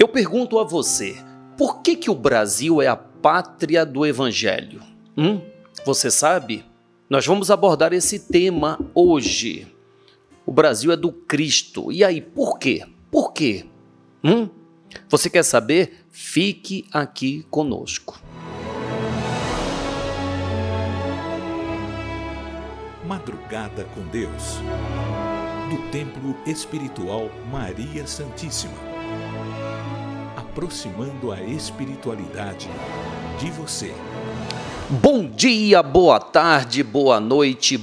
Eu pergunto a você, por que, que o Brasil é a pátria do Evangelho? Hum? Você sabe? Nós vamos abordar esse tema hoje. O Brasil é do Cristo. E aí, por quê? Por quê? Hum? Você quer saber? Fique aqui conosco. Madrugada com Deus. Do Templo Espiritual Maria Santíssima. Aproximando a espiritualidade de você. Bom dia, boa tarde, boa noite,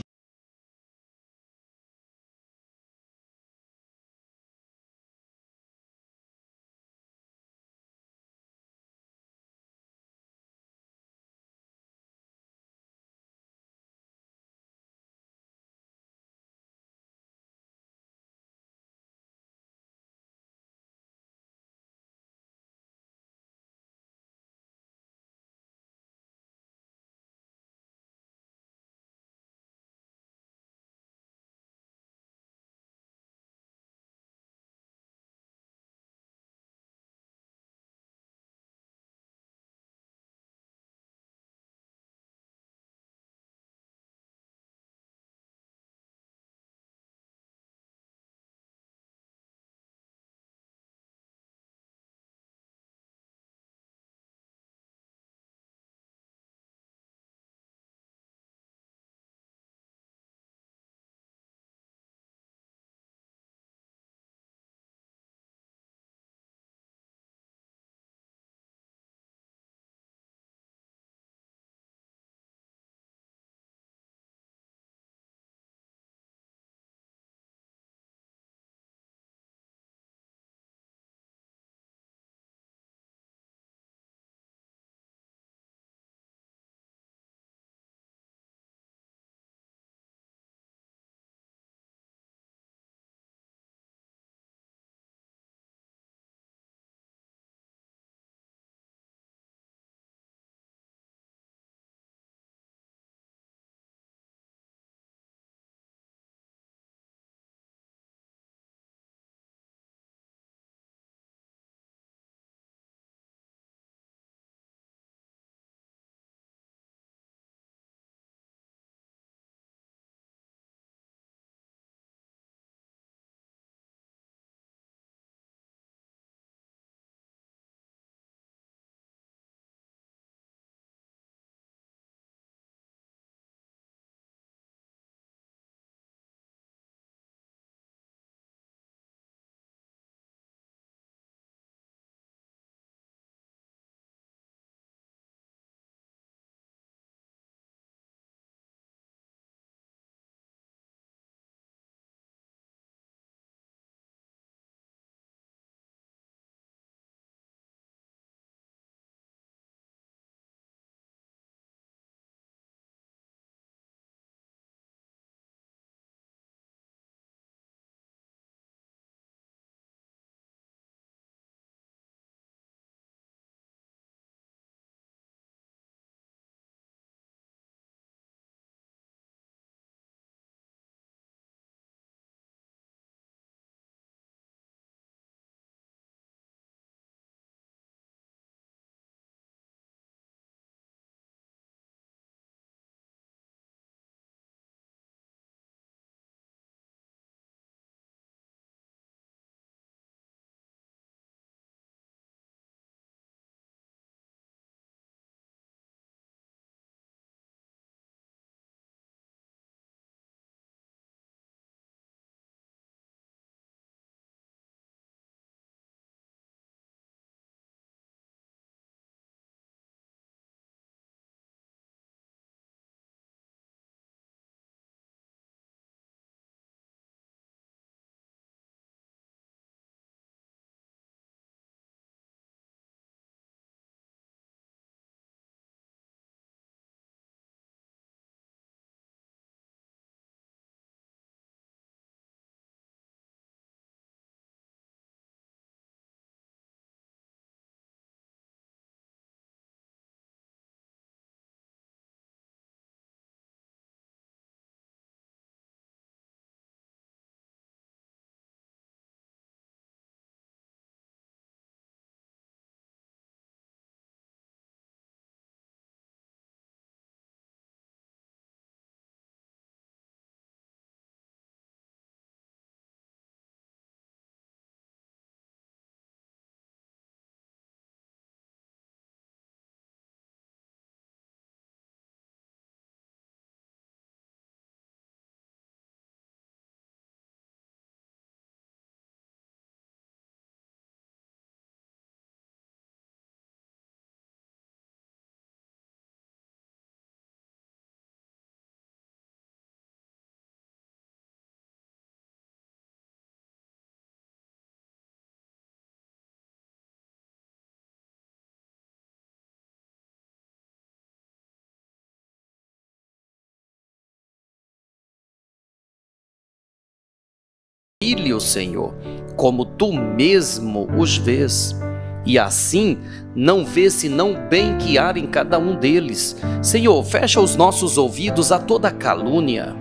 filhos, Senhor, como tu mesmo os vês. E assim não vê senão bem que há em cada um deles. Senhor, fecha os nossos ouvidos a toda calúnia.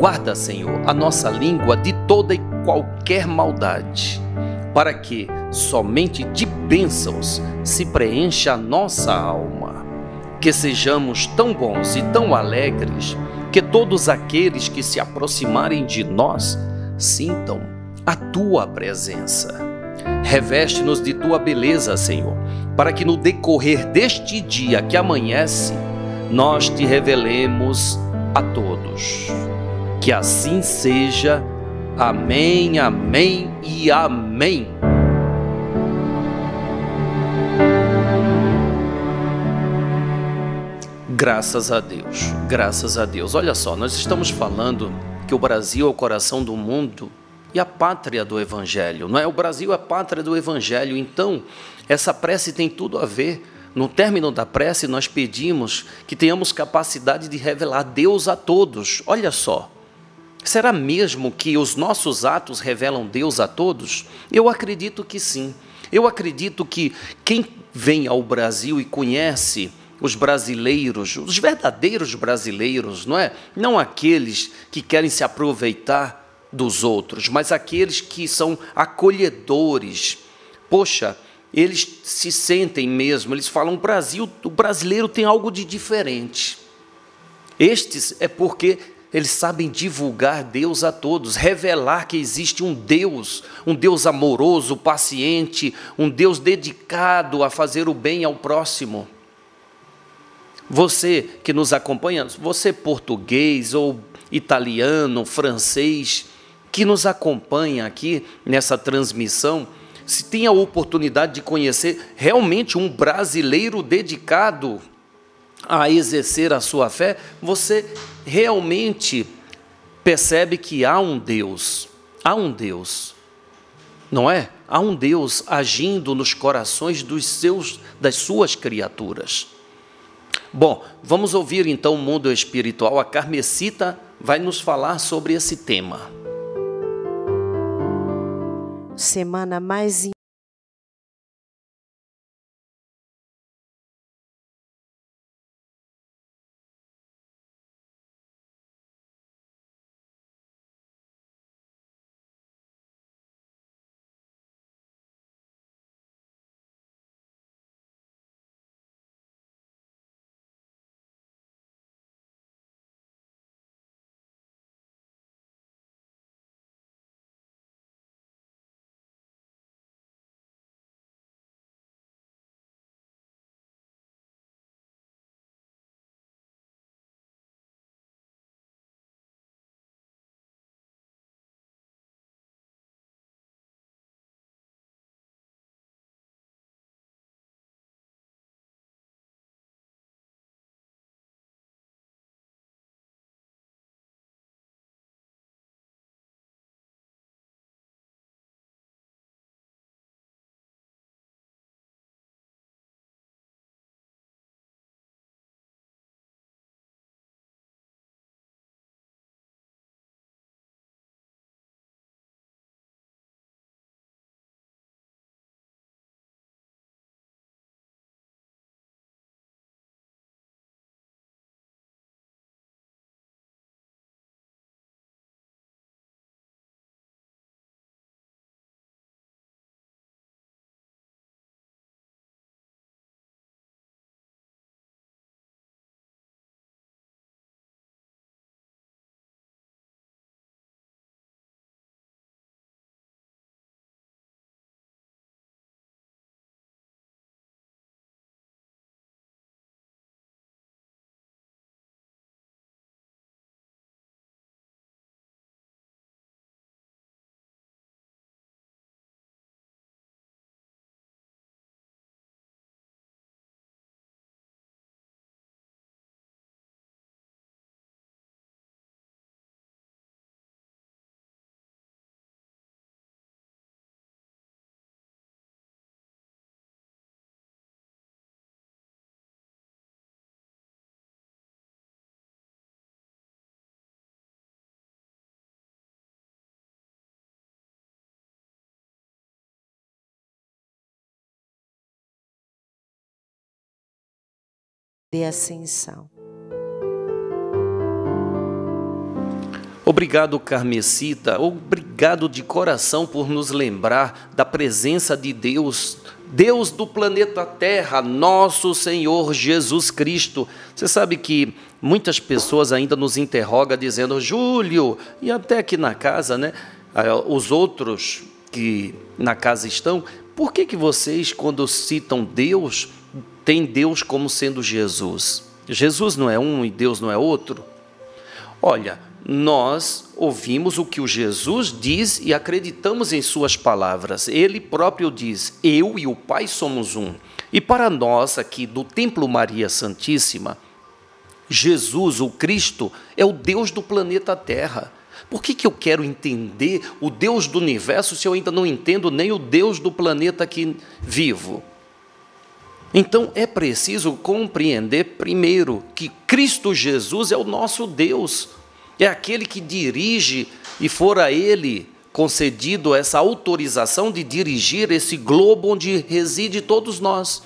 Guarda, Senhor, a nossa língua de toda e qualquer maldade, para que somente de bênçãos se preencha a nossa alma. Que sejamos tão bons e tão alegres que todos aqueles que se aproximarem de nós sintam a tua presença. Reveste-nos de tua beleza, Senhor, para que no decorrer deste dia que amanhece, nós te revelemos a todos. Que assim seja. Amém, amém e amém. Graças a Deus, graças a Deus. Olha só, nós estamos falando que o Brasil é o coração do mundo e a pátria do Evangelho, não é? O Brasil é a pátria do Evangelho, então essa prece tem tudo a ver. No término da prece, nós pedimos que tenhamos capacidade de revelar Deus a todos. Olha só, será mesmo que os nossos atos revelam Deus a todos? Eu acredito que sim. Eu acredito que quem vem ao Brasil e conhece os brasileiros, os verdadeiros brasileiros, não é? Não aqueles que querem se aproveitar dos outros, mas aqueles que são acolhedores. Poxa, eles se sentem mesmo, eles falam: o Brasil, o brasileiro tem algo de diferente. Estes é porque eles sabem divulgar Deus a todos, revelar que existe um Deus, um Deus amoroso, paciente, um Deus dedicado a fazer o bem ao próximo. Você que nos acompanha, você português ou italiano, francês, que nos acompanha aqui nessa transmissão, se tem a oportunidade de conhecer realmente um brasileiro dedicado a exercer a sua fé, você realmente percebe que há um Deus, há um Deus, não é? Há um Deus agindo nos corações dos seus, das suas criaturas. Bom, vamos ouvir então o mundo espiritual. A Carmesita vai nos falar sobre esse tema. Semana mais de ascensão. Obrigado, Carmesita. Obrigado de coração por nos lembrar da presença de Deus, Deus do planeta Terra, nosso Senhor Jesus Cristo. Você sabe que muitas pessoas ainda nos interrogam dizendo, Júlio, e até aqui na casa, né? Ah, os outros que na casa estão, por que, que vocês, quando citam Deus, têm Deus como sendo Jesus? Jesus não é um e Deus não é outro? Olha, nós ouvimos o que o Jesus diz e acreditamos em suas palavras. Ele próprio diz: Eu e o Pai somos um. E para nós aqui do Templo Maria Santíssima, Jesus, o Cristo, é o Deus do planeta Terra. Por que, que eu quero entender o Deus do universo se eu ainda não entendo nem o Deus do planeta que vivo? Então é preciso compreender primeiro que Cristo Jesus é o nosso Deus, é aquele que dirige e for a Ele concedido essa autorização de dirigir esse globo onde reside todos nós,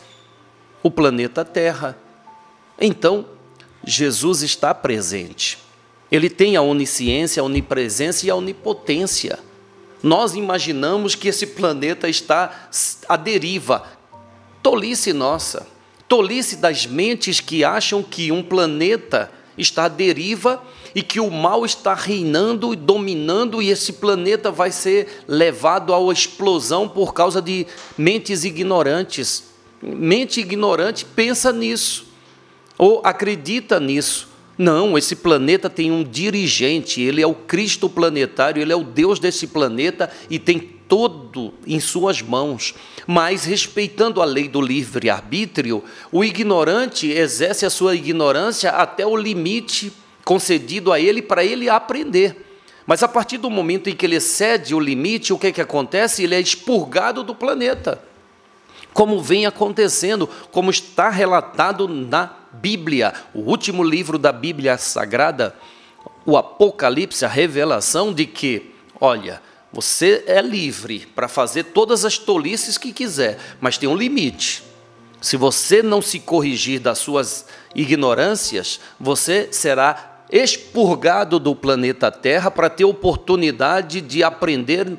o planeta Terra. Então, Jesus está presente. Ele tem a onisciência, a onipresença e a onipotência. Nós imaginamos que esse planeta está à deriva. Tolice nossa. Tolice das mentes que acham que um planeta está à deriva e que o mal está reinando e dominando e esse planeta vai ser levado à explosão por causa de mentes ignorantes. Mente ignorante pensa nisso ou acredita nisso. Não, esse planeta tem um dirigente, ele é o Cristo planetário, ele é o Deus desse planeta e tem todo em suas mãos. Mas, respeitando a lei do livre-arbítrio, o ignorante exerce a sua ignorância até o limite concedido a ele para ele aprender. Mas a partir do momento em que ele excede o limite, o que, que acontece? Ele é expurgado do planeta. Como vem acontecendo, como está relatado na Bíblia, o último livro da Bíblia Sagrada, o Apocalipse, a revelação de que, olha, você é livre para fazer todas as tolices que quiser, mas tem um limite. Se você não se corrigir das suas ignorâncias, você será expurgado do planeta Terra para ter oportunidade de aprender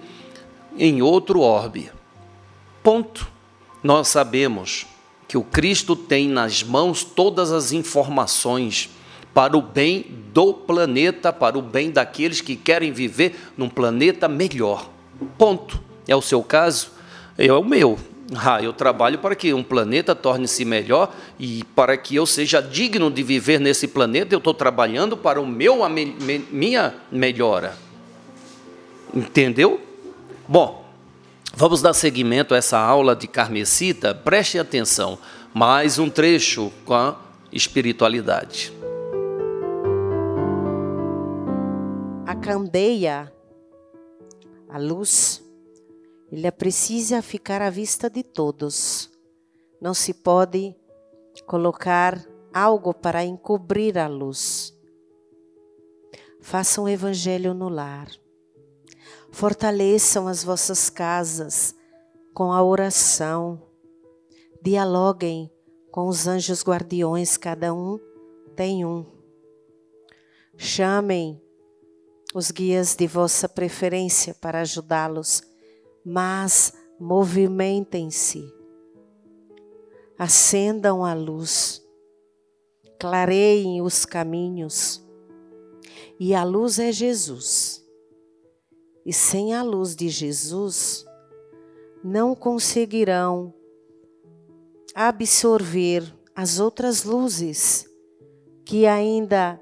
em outro orbe. Ponto. Nós sabemos que o Cristo tem nas mãos todas as informações para o bem do planeta, para o bem daqueles que querem viver num planeta melhor. Ponto. É o seu caso? É o meu. Ah, eu trabalho para que um planeta torne-se melhor e para que eu seja digno de viver nesse planeta, eu estou trabalhando para o meu, a me, minha melhora. Entendeu? Bom, Vamos dar seguimento a essa aula de Carmesita. Preste atenção. Mais um trecho com a espiritualidade. A candeia, a luz, ele precisa ficar à vista de todos. Não se pode colocar algo para encobrir a luz. Faça um evangelho no lar. Fortaleçam as vossas casas com a oração. Dialoguem com os anjos guardiões, cada um tem um. Chamem os guias de vossa preferência para ajudá-los, mas movimentem-se. Acendam a luz, clareiem os caminhos. E a luz é Jesus. E sem a luz de Jesus, não conseguirão absorver as outras luzes que ainda,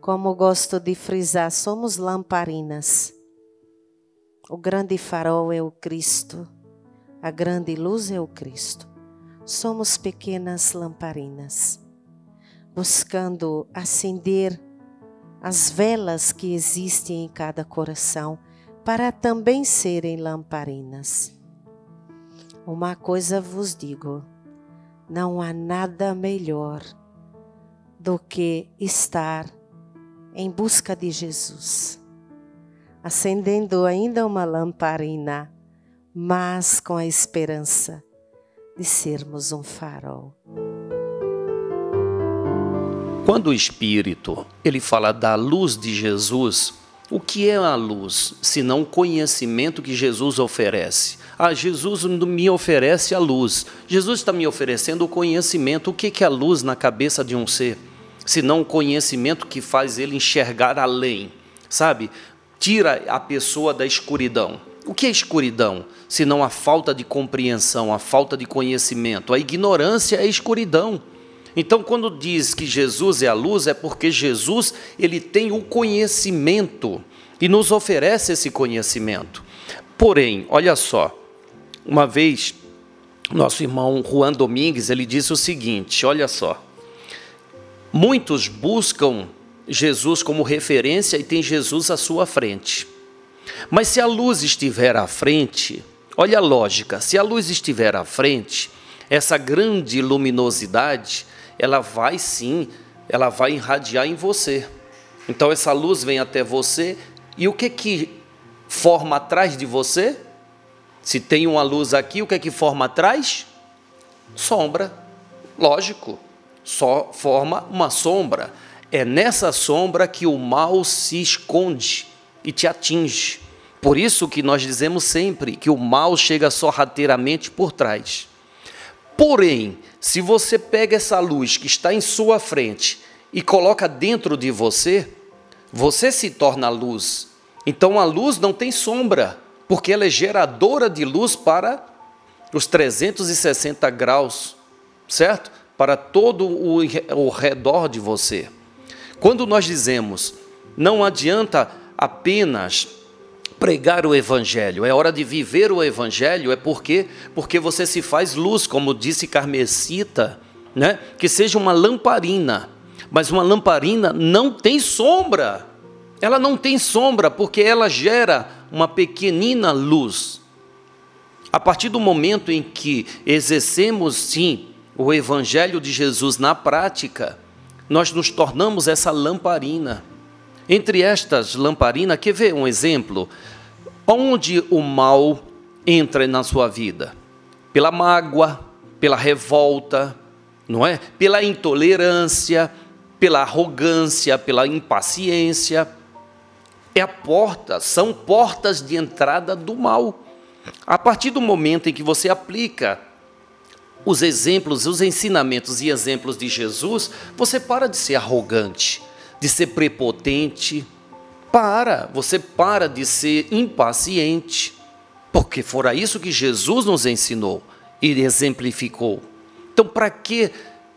como gosto de frisar, somos lamparinas. O grande farol é o Cristo, a grande luz é o Cristo. Somos pequenas lamparinas, buscando acender as velas que existem em cada coração para também serem lamparinas. Uma coisa vos digo: não há nada melhor do que estar em busca de Jesus, acendendo ainda uma lamparina, mas com a esperança de sermos um farol. Quando o Espírito ele fala da luz de Jesus, o que é a luz, senão o conhecimento que Jesus oferece? Ah, Jesus me oferece a luz. Jesus está me oferecendo o conhecimento. O que é a luz na cabeça de um ser? Senão o conhecimento que faz ele enxergar além, sabe? Tira a pessoa da escuridão. O que é escuridão? Senão a falta de compreensão, a falta de conhecimento. A ignorância é escuridão. Então, quando diz que Jesus é a luz, é porque Jesus ele tem o conhecimento e nos oferece esse conhecimento. Porém, olha só, uma vez nosso irmão Juan Domingues ele disse o seguinte: olha só, muitos buscam Jesus como referência e tem Jesus à sua frente. Mas se a luz estiver à frente, olha a lógica, se a luz estiver à frente, essa grande luminosidade, ela vai sim, ela vai irradiar em você. Então essa luz vem até você e o que que forma atrás de você? Se tem uma luz aqui, o que é que forma atrás? Sombra. Lógico. Só forma uma sombra. É nessa sombra que o mal se esconde e te atinge. Por isso que nós dizemos sempre que o mal chega sorrateiramente por trás. Porém, se você pega essa luz que está em sua frente e coloca dentro de você, você se torna luz. Então a luz não tem sombra, porque ela é geradora de luz para os 360 graus, certo? Para todo o, o redor de você. Quando nós dizemos, não adianta apenas pregar o evangelho, é hora de viver o evangelho, é porque porque você se faz luz, como disse Carmesita, né? Que seja uma lamparina, mas uma lamparina não tem sombra. Ela não tem sombra porque ela gera uma pequenina luz. A partir do momento em que exercemos sim o evangelho de Jesus na prática, nós nos tornamos essa lamparina. Entre estas lamparinas, quer ver um exemplo? Onde o mal entra na sua vida? Pela mágoa, pela revolta, não é? Pela intolerância, pela arrogância, pela impaciência. É a porta, são portas de entrada do mal. A partir do momento em que você aplica os exemplos, os ensinamentos e exemplos de Jesus, você para de ser arrogante, de ser prepotente. Para, você para de ser impaciente, porque fora isso que Jesus nos ensinou e exemplificou. Então, para que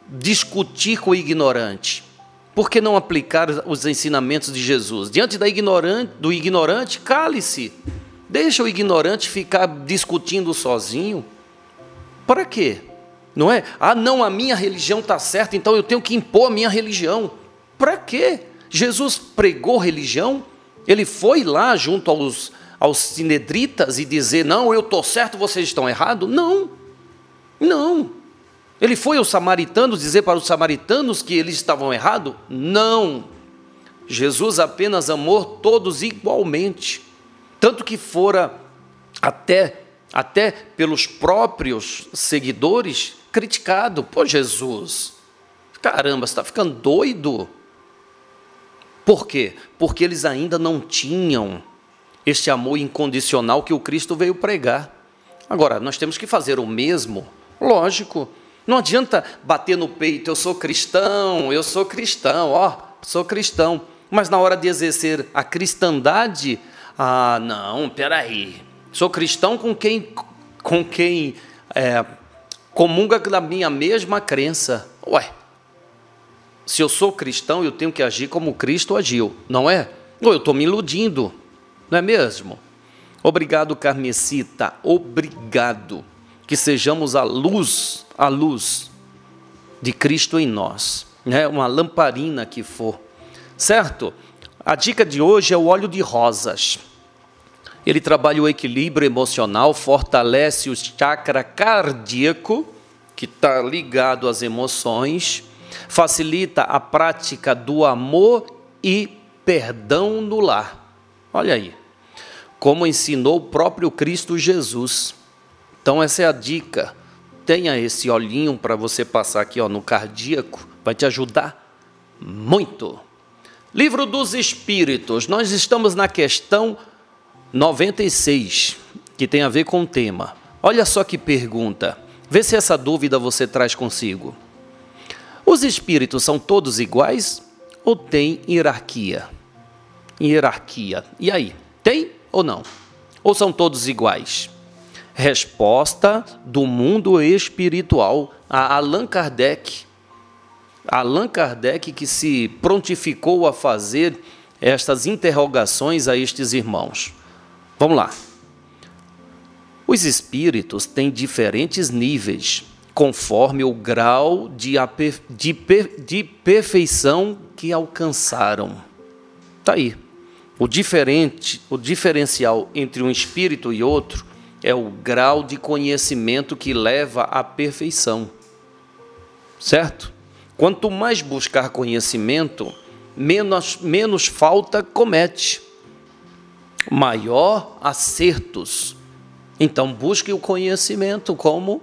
discutir com o ignorante? Por que não aplicar os ensinamentos de Jesus? Diante da ignorante, do ignorante, cale-se. Deixa o ignorante ficar discutindo sozinho. Para quê? Não é? Ah, não, a minha religião está certa, então eu tenho que impor a minha religião. Para quê? Jesus pregou religião? Ele foi lá junto aos, aos sinedritas e dizer: Não, eu estou certo, vocês estão errados? Não, não. Ele foi aos samaritanos dizer para os samaritanos que eles estavam errados? Não. Jesus apenas amou todos igualmente. Tanto que fora até até pelos próprios seguidores criticado. Pô, Jesus, caramba, você está ficando doido? Por quê? Porque eles ainda não tinham este amor incondicional que o Cristo veio pregar. Agora, nós temos que fazer o mesmo, lógico. Não adianta bater no peito, eu sou cristão, eu sou cristão, ó, sou cristão. Mas na hora de exercer a cristandade, ah, não, peraí. Sou cristão com quem, com quem é, comunga da minha mesma crença. Ué, se eu sou cristão, eu tenho que agir como Cristo agiu, não é? Ou eu estou me iludindo, não é mesmo? Obrigado, Carmesita, obrigado. Que sejamos a luz, a luz de Cristo em nós, né? uma lamparina que for, certo? A dica de hoje é o óleo de rosas. Ele trabalha o equilíbrio emocional, fortalece o chakra cardíaco, que está ligado às emoções, facilita a prática do amor e perdão no lar. Olha aí, como ensinou o próprio Cristo Jesus. Então, essa é a dica. Tenha esse olhinho para você passar aqui ó, no cardíaco, vai te ajudar muito. Livro dos Espíritos, nós estamos na questão 96, que tem a ver com o tema. Olha só que pergunta. Vê se essa dúvida você traz consigo. Os espíritos são todos iguais ou tem hierarquia? Hierarquia. E aí, tem ou não? Ou são todos iguais? Resposta do mundo espiritual a Allan Kardec. Allan Kardec que se prontificou a fazer estas interrogações a estes irmãos. Vamos lá. Os espíritos têm diferentes níveis, conforme o grau de, de, de perfeição que alcançaram. Está aí. O diferente, o diferencial entre um espírito e outro é o grau de conhecimento que leva à perfeição. Certo? Quanto mais buscar conhecimento, menos, menos falta comete, maior acertos. Então, busque o conhecimento como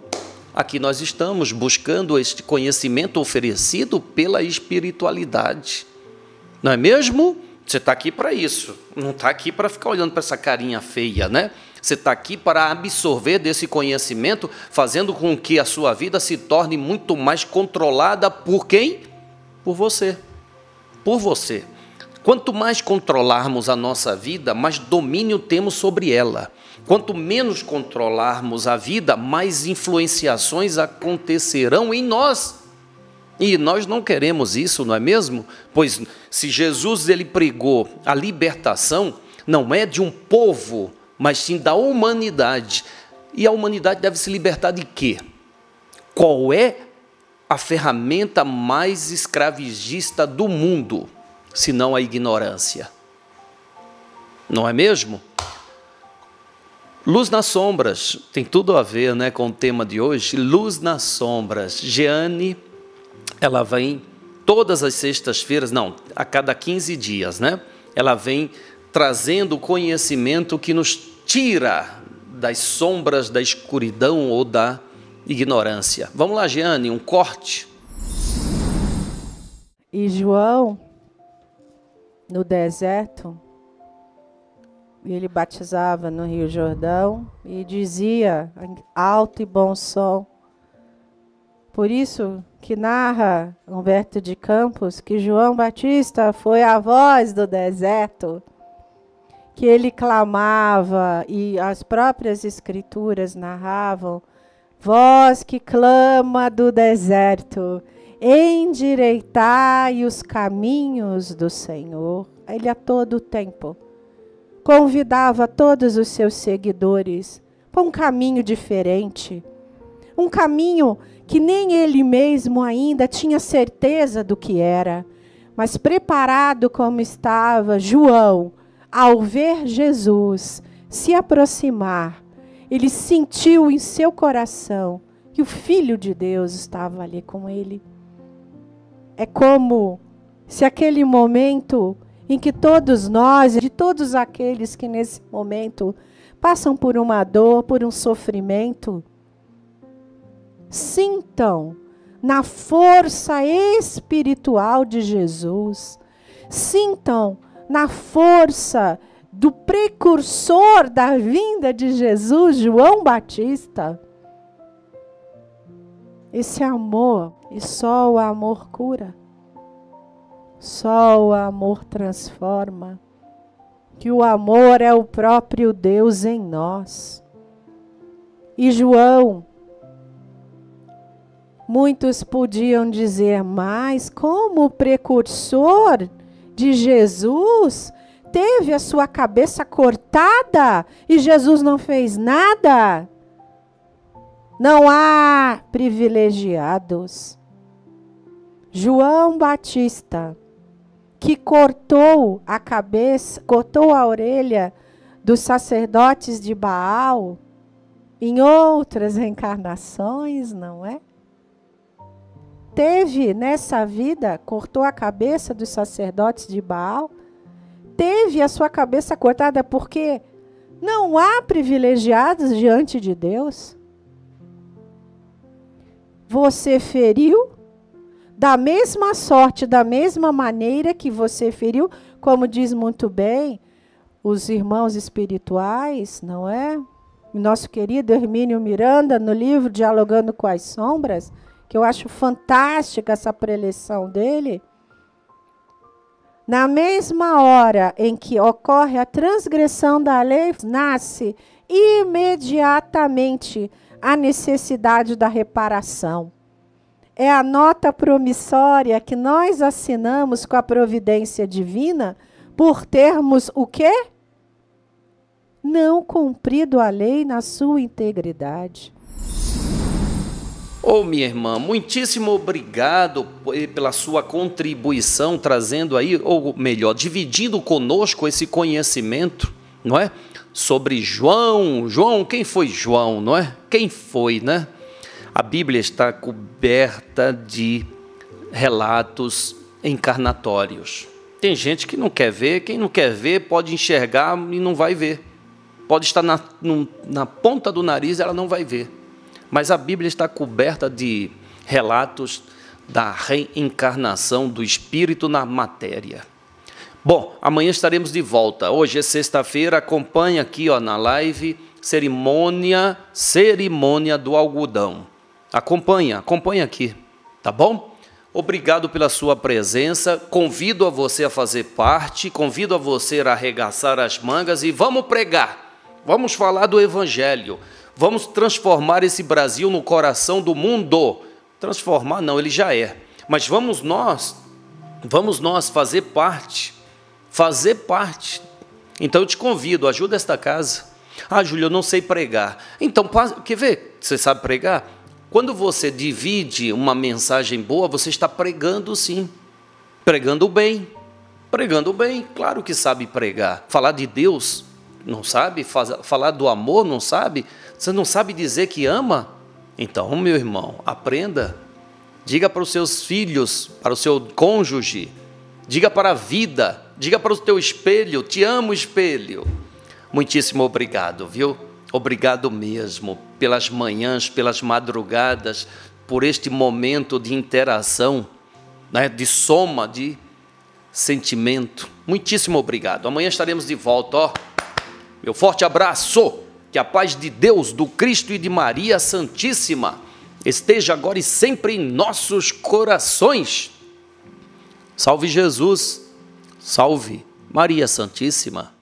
aqui nós estamos buscando este conhecimento oferecido pela espiritualidade. Não é mesmo? Você está aqui para isso, não está aqui para ficar olhando para essa carinha feia, né? Você está aqui para absorver desse conhecimento, fazendo com que a sua vida se torne muito mais controlada por quem? Por você. Por você. Quanto mais controlarmos a nossa vida, mais domínio temos sobre ela. Quanto menos controlarmos a vida, mais influenciações acontecerão em nós. E nós não queremos isso, não é mesmo? Pois se Jesus ele pregou a libertação, não é de um povo, mas sim da humanidade. E a humanidade deve se libertar de quê? Qual é a ferramenta mais escravagista do mundo, senão a ignorância? Não é mesmo? Luz nas sombras, tem tudo a ver né, com o tema de hoje. Luz nas sombras. Jeane ela vem todas as sextas-feiras, não, a cada 15 dias, né? Ela vem trazendo conhecimento que nos tira das sombras da escuridão ou da ignorância. Vamos lá, Jeane, um corte. E João, no deserto, ele batizava no Rio Jordão e dizia alto e bom som. Por isso que narra Humberto de Campos que João Batista foi a voz do deserto, que ele clamava e as próprias escrituras narravam, voz que clama do deserto, endireitai os caminhos do Senhor. Ele a todo tempo convidava todos os seus seguidores para um caminho diferente, um caminho que nem ele mesmo ainda tinha certeza do que era, mas preparado como estava João, ao ver Jesus se aproximar, ele sentiu em seu coração que o Filho de Deus estava ali com ele. É como se aquele momento em que todos nós, de todos aqueles que nesse momento passam por uma dor, por um sofrimento, sintam na força espiritual de Jesus, sintam na força do precursor da vinda de Jesus, João Batista. Esse amor, e só o amor cura, só o amor transforma, que o amor é o próprio Deus em nós. E João, Muitos podiam dizer, mas como o precursor de Jesus teve a sua cabeça cortada e Jesus não fez nada? Não há privilegiados. João Batista, que cortou a cabeça, cortou a orelha dos sacerdotes de Baal em outras encarnações, não é? teve nessa vida, cortou a cabeça dos sacerdotes de Baal, teve a sua cabeça cortada porque não há privilegiados diante de Deus. Você feriu, da mesma sorte, da mesma maneira que você feriu, como diz muito bem os irmãos espirituais, não é? Nosso querido Hermínio Miranda, no livro Dialogando com as Sombras, que eu acho fantástica essa preleção dele. Na mesma hora em que ocorre a transgressão da lei, nasce imediatamente a necessidade da reparação. É a nota promissória que nós assinamos com a providência divina por termos o quê? Não cumprido a lei na sua integridade. Ô oh, minha irmã, muitíssimo obrigado pela sua contribuição, trazendo aí, ou melhor, dividindo conosco esse conhecimento, não é? Sobre João. João, quem foi João, não é? Quem foi, né? A Bíblia está coberta de relatos encarnatórios. Tem gente que não quer ver, quem não quer ver pode enxergar e não vai ver. Pode estar na, na ponta do nariz, ela não vai ver. Mas a Bíblia está coberta de relatos da reencarnação do espírito na matéria. Bom, amanhã estaremos de volta. Hoje é sexta-feira, acompanha aqui ó, na live cerimônia, cerimônia do algodão. Acompanha, acompanha aqui, tá bom? Obrigado pela sua presença. Convido a você a fazer parte, convido a você a arregaçar as mangas e vamos pregar. Vamos falar do evangelho. Vamos transformar esse Brasil no coração do mundo. Transformar não, ele já é. Mas vamos nós, vamos nós fazer parte. Fazer parte. Então eu te convido, ajuda esta casa. Ah, Júlio, eu não sei pregar. Então, quer ver? Você sabe pregar? Quando você divide uma mensagem boa, você está pregando sim. Pregando bem. Pregando bem, claro que sabe pregar. Falar de Deus, não sabe? Falar do amor, não sabe? Você não sabe dizer que ama? Então, meu irmão, aprenda. Diga para os seus filhos, para o seu cônjuge, diga para a vida, diga para o teu espelho: Te amo, espelho. Muitíssimo obrigado, viu? Obrigado mesmo pelas manhãs, pelas madrugadas, por este momento de interação, né, de soma, de sentimento. Muitíssimo obrigado. Amanhã estaremos de volta, ó. Meu forte abraço. Que a paz de Deus, do Cristo e de Maria Santíssima esteja agora e sempre em nossos corações. Salve Jesus, salve Maria Santíssima.